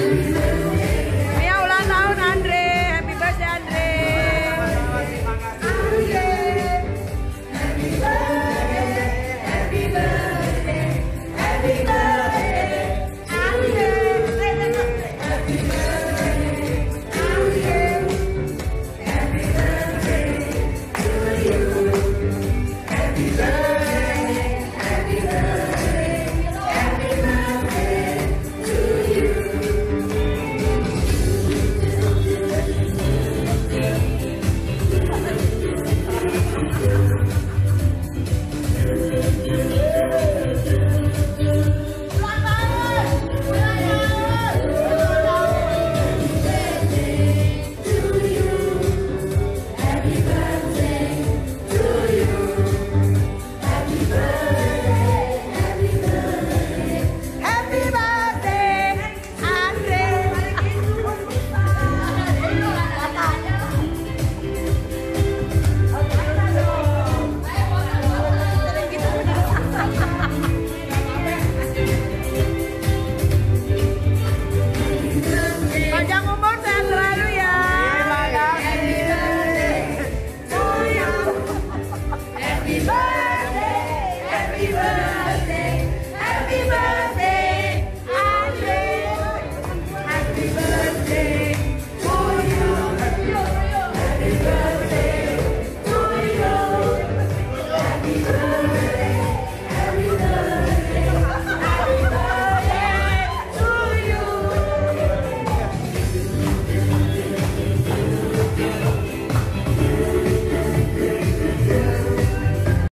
Hallelujah.